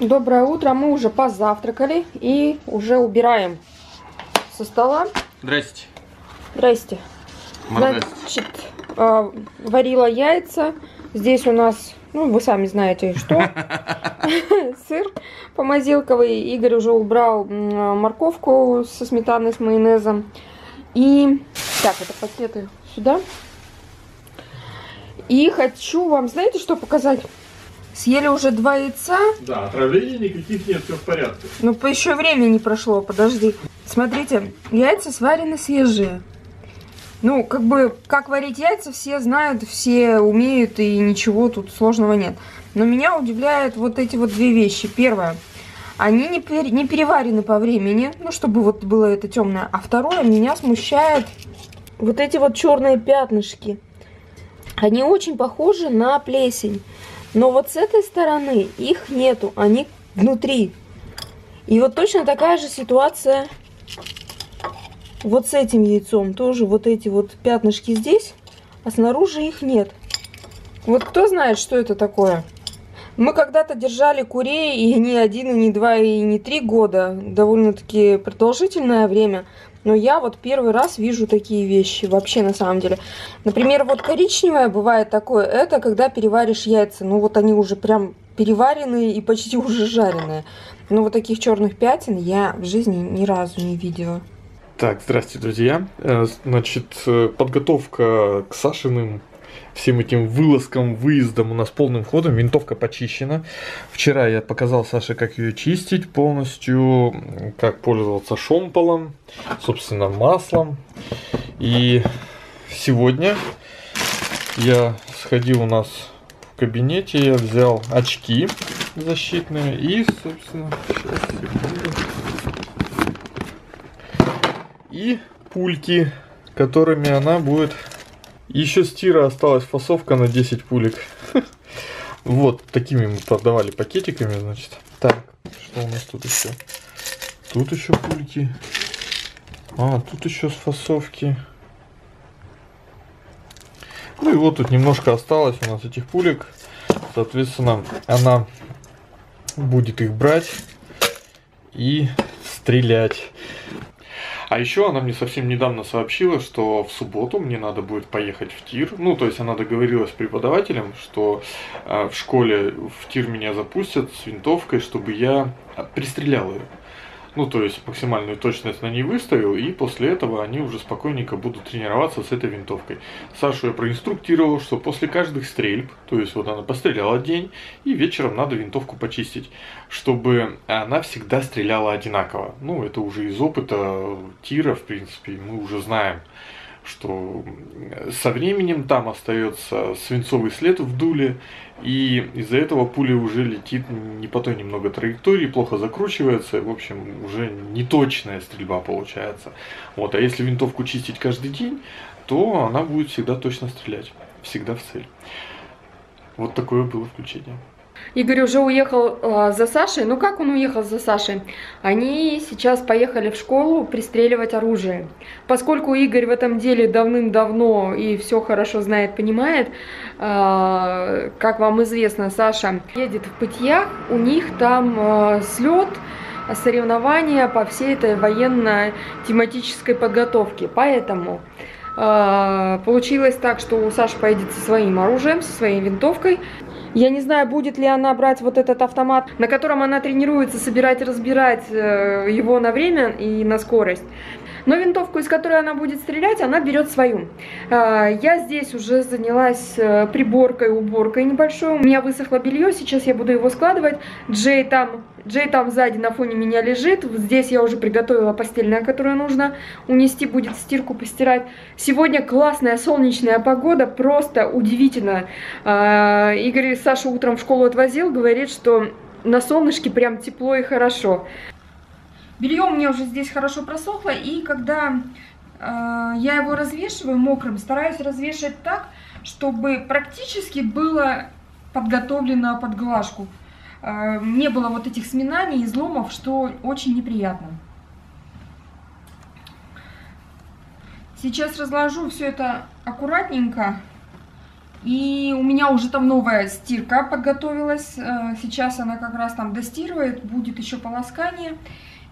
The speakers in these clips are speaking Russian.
Доброе утро, мы уже позавтракали и уже убираем со стола. Здрасте. Здрасте. Значит, э, варила яйца. Здесь у нас, ну, вы сами знаете, что. Сыр помазилковый. Игорь уже убрал морковку со сметаной, с майонезом. И, так, это пакеты сюда. И хочу вам, знаете, что показать? Съели уже два яйца. Да, отравлений никаких нет, все в порядке. Ну, по еще время не прошло, подожди. Смотрите, яйца сварены свежие. Ну, как бы, как варить яйца, все знают, все умеют, и ничего тут сложного нет. Но меня удивляют вот эти вот две вещи. Первое, они не, пер, не переварены по времени, ну, чтобы вот было это темное. А второе, меня смущает вот эти вот черные пятнышки. Они очень похожи на плесень. Но вот с этой стороны их нету, они внутри. И вот точно такая же ситуация вот с этим яйцом. Тоже вот эти вот пятнышки здесь, а снаружи их нет. Вот кто знает, что это такое? Мы когда-то держали курей, и не один, и не два, и не три года. Довольно-таки продолжительное время. Но я вот первый раз вижу такие вещи вообще на самом деле. Например, вот коричневое бывает такое, это когда переваришь яйца. Ну вот они уже прям переваренные и почти уже жареные. Но вот таких черных пятен я в жизни ни разу не видела. Так, здрасте, друзья. Э, значит, э, подготовка к Сашиным всем этим вылазкам, выездам у нас полным ходом. Винтовка почищена. Вчера я показал Саше, как ее чистить полностью, как пользоваться шомполом, собственно, маслом. И сегодня я сходил у нас в кабинете, я взял очки защитные и, собственно, сейчас, и пульки, которыми она будет еще стира осталась фасовка на 10 пулек. Вот, такими мы продавали пакетиками, значит. Так, что у нас тут еще? Тут еще пульки. А, тут еще с фасовки. Ну и вот тут немножко осталось у нас этих пулек. Соответственно, она будет их брать и стрелять. А еще она мне совсем недавно сообщила, что в субботу мне надо будет поехать в тир. Ну, то есть она договорилась с преподавателем, что э, в школе в тир меня запустят с винтовкой, чтобы я пристрелял ее. Ну, то есть максимальную точность на ней выставил, и после этого они уже спокойненько будут тренироваться с этой винтовкой. Сашу я проинструктировал, что после каждых стрельб, то есть вот она постреляла день, и вечером надо винтовку почистить, чтобы она всегда стреляла одинаково. Ну, это уже из опыта тира, в принципе, мы уже знаем что со временем там остается свинцовый след в дуле, и из-за этого пуля уже летит не по той немного траектории, плохо закручивается, в общем, уже неточная стрельба получается. Вот, а если винтовку чистить каждый день, то она будет всегда точно стрелять, всегда в цель. Вот такое было включение. Игорь уже уехал э, за Сашей. Ну как он уехал за Сашей? Они сейчас поехали в школу пристреливать оружие. Поскольку Игорь в этом деле давным-давно и все хорошо знает, понимает, э, как вам известно, Саша едет в Пытьях, у них там э, слет, соревнования по всей этой военно-тематической подготовке. Поэтому получилось так, что у Саши поедет со своим оружием, со своей винтовкой. Я не знаю, будет ли она брать вот этот автомат, на котором она тренируется собирать и разбирать э, его на время и на скорость. Но винтовку, из которой она будет стрелять, она берет свою. А, я здесь уже занялась э, приборкой, уборкой небольшой. У меня высохло белье, сейчас я буду его складывать. Джей там, Джей там сзади на фоне меня лежит. Здесь я уже приготовила постельное, которое нужно унести, будет стирку постирать. Сегодня классная солнечная погода, просто удивительно. А, Игорь Сашу утром в школу отвозил, говорит, что на солнышке прям тепло и хорошо. Белье у меня уже здесь хорошо просохло, и когда э, я его развешиваю мокрым, стараюсь развешивать так, чтобы практически было подготовлено под глажку. Э, не было вот этих сминаний, изломов, что очень неприятно. Сейчас разложу все это аккуратненько И у меня уже там новая стирка подготовилась. Э, сейчас она как раз там достирывает, будет еще полоскание.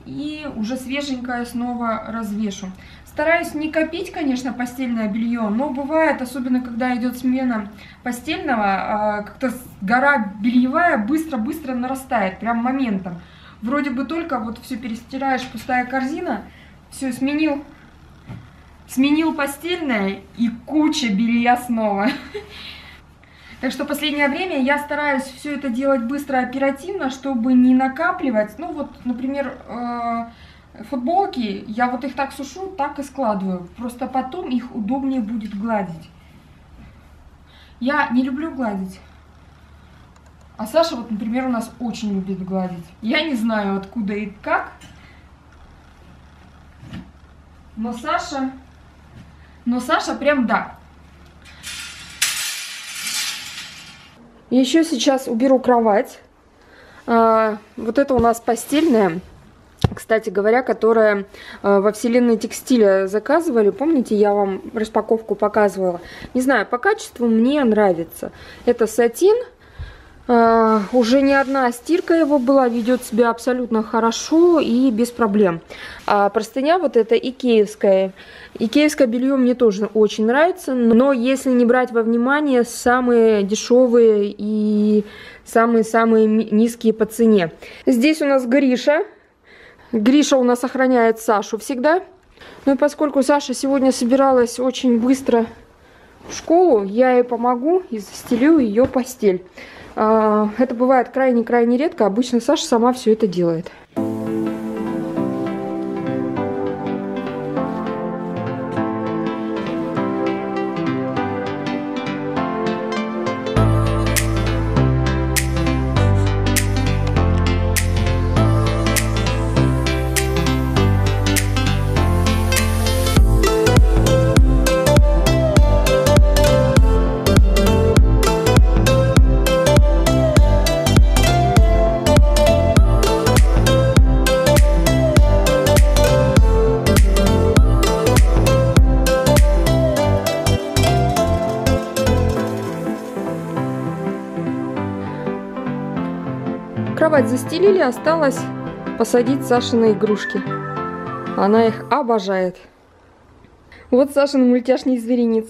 И уже свеженькое снова развешу. Стараюсь не копить, конечно, постельное белье, но бывает, особенно когда идет смена постельного, а, как-то гора бельевая быстро-быстро нарастает, прям моментом. Вроде бы только вот все перестираешь, пустая корзина, все, сменил, сменил постельное и куча белья снова. Так что последнее время я стараюсь все это делать быстро, оперативно, чтобы не накапливать. Ну вот, например, э, футболки, я вот их так сушу, так и складываю. Просто потом их удобнее будет гладить. Я не люблю гладить. А Саша вот, например, у нас очень любит гладить. Я не знаю, откуда и как. Но Саша... Но Саша прям да. Еще сейчас уберу кровать. А, вот это у нас постельная кстати говоря, которая во вселенной текстиля заказывали. Помните, я вам распаковку показывала? Не знаю, по качеству мне нравится. Это сатин. Uh, уже не одна стирка его была, ведет себя абсолютно хорошо и без проблем. А простыня вот эта икеевская. Икеевское белье мне тоже очень нравится, но если не брать во внимание самые дешевые и самые-самые низкие по цене. Здесь у нас Гриша, Гриша у нас охраняет Сашу всегда. Ну и поскольку Саша сегодня собиралась очень быстро в школу, я ей помогу и застелю ее постель. А, это бывает крайне-крайне редко. Обычно Саша сама все это делает. Кровать застелили, осталось посадить Сашины игрушки. Она их обожает. Вот Сашин мультяшный зверинец.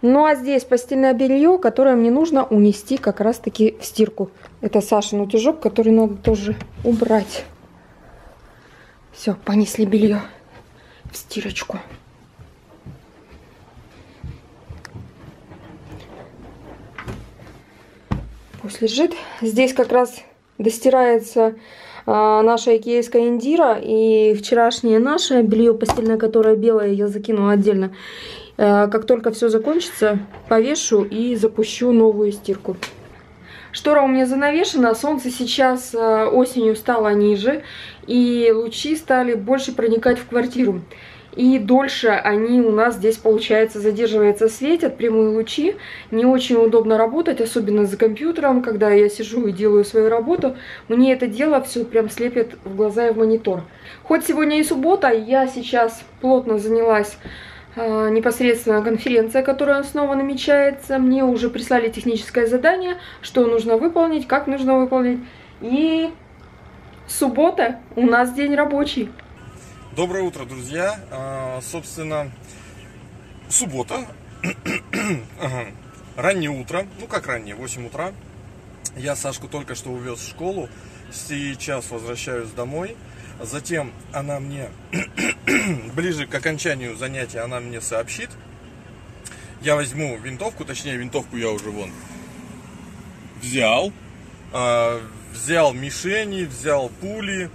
Ну а здесь постельное белье, которое мне нужно унести как раз таки в стирку. Это Сашин утюжок, который надо тоже убрать. Все, понесли белье в стирочку. Пусть лежит. Здесь как раз достирается а, наша икеевская индира и вчерашнее наше белье постельное, которое белое, я закинула отдельно. А, как только все закончится, повешу и запущу новую стирку. Штора у меня занавешена, солнце сейчас а, осенью стало ниже, и лучи стали больше проникать в квартиру и дольше они у нас здесь, получается, задерживается светят, прямые лучи. Не очень удобно работать, особенно за компьютером, когда я сижу и делаю свою работу. Мне это дело все прям слепит в глаза и в монитор. Хоть сегодня и суббота, я сейчас плотно занялась э, непосредственно конференция, которая снова намечается. Мне уже прислали техническое задание, что нужно выполнить, как нужно выполнить. И суббота у нас день рабочий. Доброе утро, друзья. А, собственно, суббота. Раннее утро. Ну, как раннее, 8 утра. Я Сашку только что увез в школу. Сейчас возвращаюсь домой. Затем она мне, ближе к окончанию занятия, она мне сообщит. Я возьму винтовку, точнее, винтовку я уже вон взял. А, взял мишени, взял пули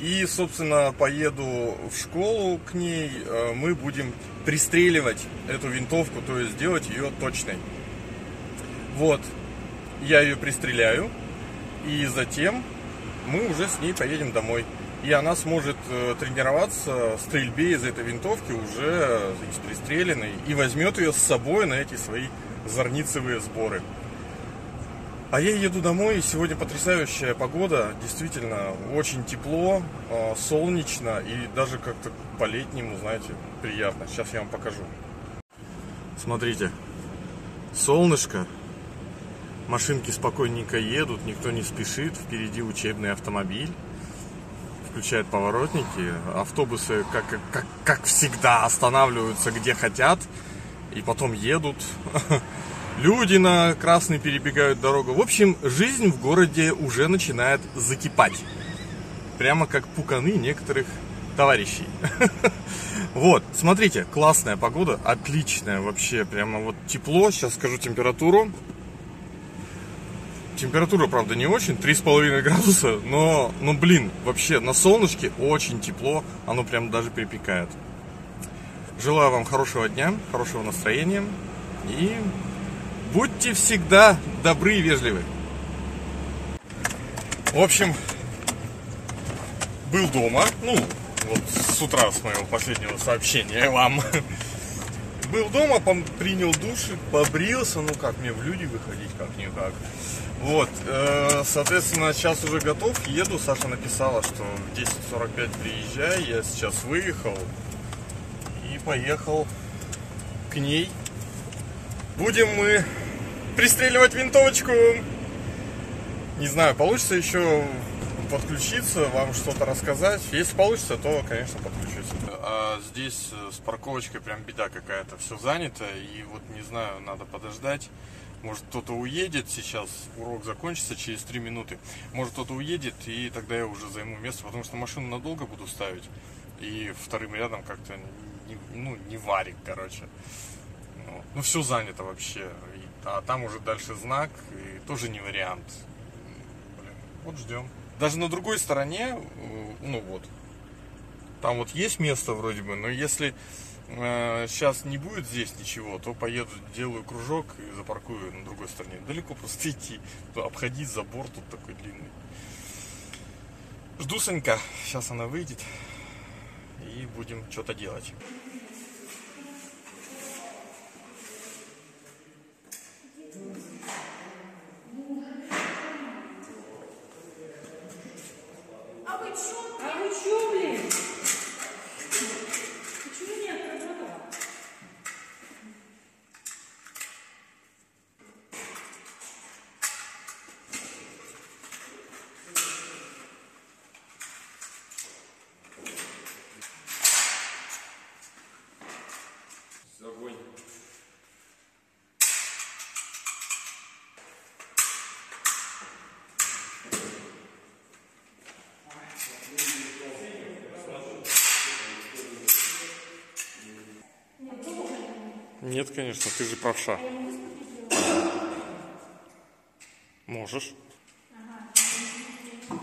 и, собственно, поеду в школу к ней. Э, мы будем пристреливать эту винтовку, то есть сделать ее точной. Вот, я ее пристреляю, и затем мы уже с ней поедем домой. И она сможет э, тренироваться в стрельбе из этой винтовки уже из пристреленной и возьмет ее с собой на эти свои зорницевые сборы. А я еду домой, сегодня потрясающая погода, действительно, очень тепло, а, солнечно и даже как-то по-летнему, знаете, приятно. Сейчас я вам покажу. Смотрите, солнышко, машинки спокойненько едут, никто не спешит, впереди учебный автомобиль. Включает поворотники, автобусы, как, как, как всегда, останавливаются где хотят. И потом едут. Люди на красный перебегают дорогу. В общем, жизнь в городе уже начинает закипать. Прямо как пуканы некоторых товарищей. Вот, смотрите, классная погода, отличная вообще, прямо вот тепло. Сейчас скажу температуру. Температура, правда, не очень, 3,5 градуса, но, но, блин, вообще на солнышке очень тепло, оно прям даже припекает. Желаю вам хорошего дня, хорошего настроения и будьте всегда добры и вежливы. В общем, был дома, ну, вот с утра с моего последнего сообщения вам. Был дома, принял душ, побрился, ну как мне в люди выходить, как-никак. Вот, э, соответственно, сейчас уже готов, еду. Саша написала, что в 10.45 приезжай. Я сейчас выехал и поехал к ней. Будем мы пристреливать винтовочку. Не знаю, получится еще подключиться, вам что-то рассказать. Если получится, то, конечно, подключусь. А здесь э, с парковочкой прям беда какая-то. Все занято, и вот не знаю, надо подождать. Может кто-то уедет сейчас, урок закончится через 3 минуты. Может кто-то уедет, и тогда я уже займу место, потому что машину надолго буду ставить. И вторым рядом как-то не, ну, не варик, короче. Ну, ну все занято вообще. А там уже дальше знак, и тоже не вариант. Блин, вот ждем. Даже на другой стороне, э, ну вот, там вот есть место вроде бы, но если э, сейчас не будет здесь ничего, то поеду, делаю кружок и запаркую на другой стороне. Далеко просто идти, обходить забор тут такой длинный. Жду Санька, сейчас она выйдет и будем что-то делать. Нет, конечно, ты же правша. Можешь.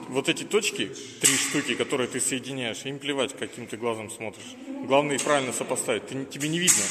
Вот эти точки, три штуки, которые ты соединяешь, им плевать, каким ты глазом смотришь. Главное их правильно сопоставить. Ты, тебе не видно.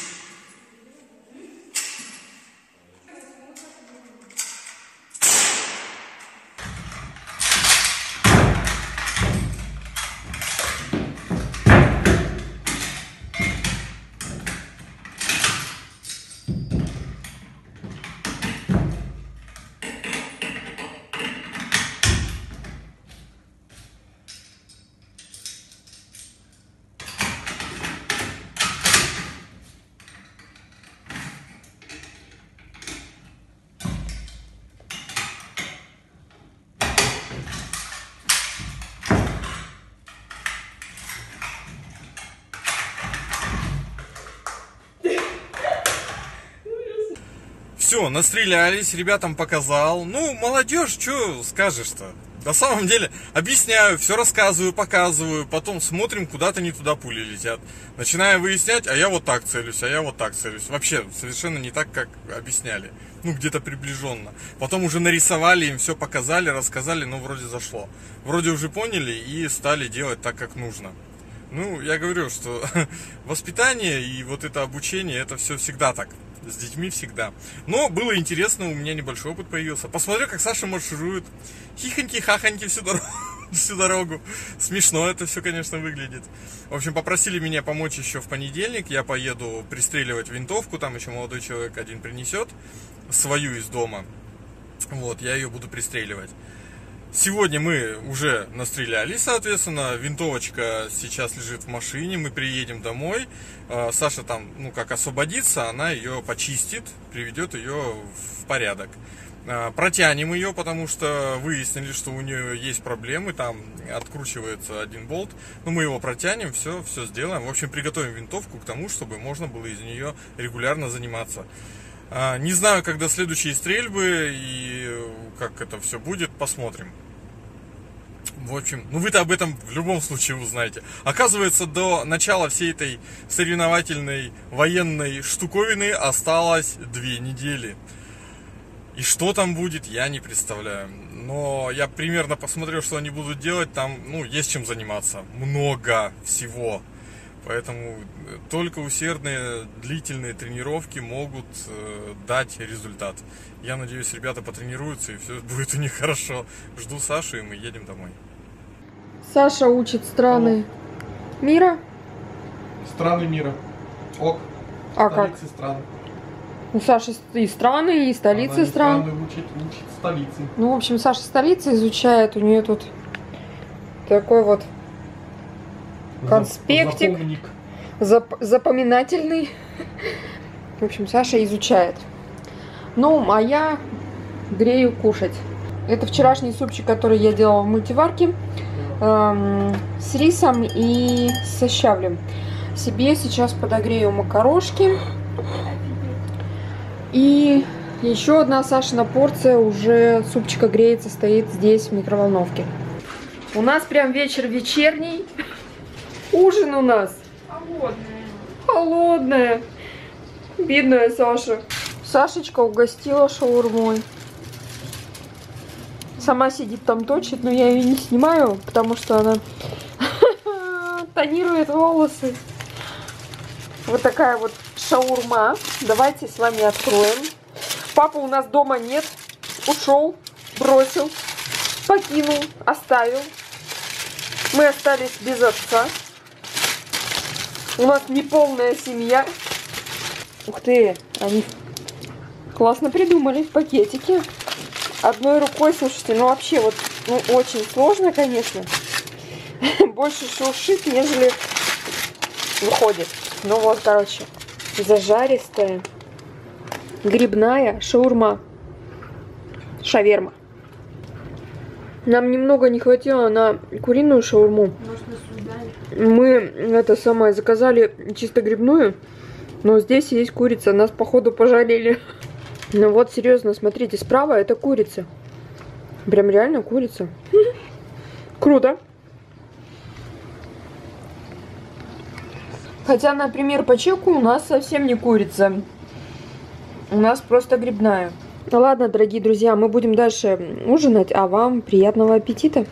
Все, настрелялись, ребятам показал. Ну, молодежь, что скажешь-то? На самом деле, объясняю, все рассказываю, показываю, потом смотрим, куда-то не туда пули летят. Начинаю выяснять, а я вот так целюсь, а я вот так целюсь. Вообще, совершенно не так, как объясняли. Ну, где-то приближенно. Потом уже нарисовали, им все показали, рассказали, ну, вроде зашло. Вроде уже поняли и стали делать так, как нужно. Ну, я говорю, что воспитание и вот это обучение, это все всегда так с детьми всегда. Но было интересно, у меня небольшой опыт появился. Посмотрю, как Саша марширует. Хихоньки-хахоньки всю дорогу. всю дорогу. Смешно это все, конечно, выглядит. В общем, попросили меня помочь еще в понедельник. Я поеду пристреливать винтовку. Там еще молодой человек один принесет свою из дома. Вот, я ее буду пристреливать. Сегодня мы уже настреляли, соответственно, винтовочка сейчас лежит в машине, мы приедем домой, а, Саша там, ну как освободится, она ее почистит, приведет ее в порядок. А, протянем ее, потому что выяснили, что у нее есть проблемы, там откручивается один болт, но мы его протянем, все, все сделаем. В общем, приготовим винтовку к тому, чтобы можно было из нее регулярно заниматься. А, не знаю, когда следующие стрельбы и как это все будет, посмотрим. В общем, ну вы-то об этом в любом случае узнаете. Оказывается, до начала всей этой соревновательной военной штуковины осталось две недели. И что там будет, я не представляю. Но я примерно посмотрел, что они будут делать. Там, ну, есть чем заниматься. Много всего. Поэтому только усердные длительные тренировки могут э, дать результат. Я надеюсь, ребята потренируются и все будет у них хорошо. Жду Сашу и мы едем домой. Саша учит страны мира. Страны мира. Ок. А как? стран. У Саши и страны, и столицы Она не стран. страны учит, учит столицы. Ну, в общем, Саша столицы изучает. У нее тут такой вот Конспектик. Запомник. зап- запоминательный. В общем, Саша изучает. Ну, а я грею кушать. Это вчерашний супчик, который я делала в мультиварке эм, с рисом и со щавлем. Себе сейчас подогрею макарошки. И еще одна Сашина порция уже супчика греется, стоит здесь в микроволновке. У нас прям вечер вечерний. Ужин у нас. Холодная. Холодная. Бедная Саша. Сашечка угостила шаурмой. Сама сидит там точит, но я ее не снимаю, потому что она тонирует волосы. Вот такая вот шаурма. Давайте с вами откроем. Папа у нас дома нет. Ушел, бросил, покинул, оставил. Мы остались без отца. У нас неполная семья. Ух ты, они классно придумали в пакетике. Одной рукой, слушайте, ну вообще вот ну, очень сложно, конечно. Больше шуршит, нежели выходит. Ну вот, короче, зажаристая, грибная шаурма. Шаверма. Нам немного не хватило на куриную шаурму. Мы это самое заказали чисто грибную, но здесь есть курица. Нас походу пожалели. Ну вот серьезно, смотрите, справа это курица. Прям реально курица. Круто. Хотя, например, по чеку у нас совсем не курица. У нас просто грибная. Ну ладно, дорогие друзья, мы будем дальше ужинать, а вам приятного аппетита.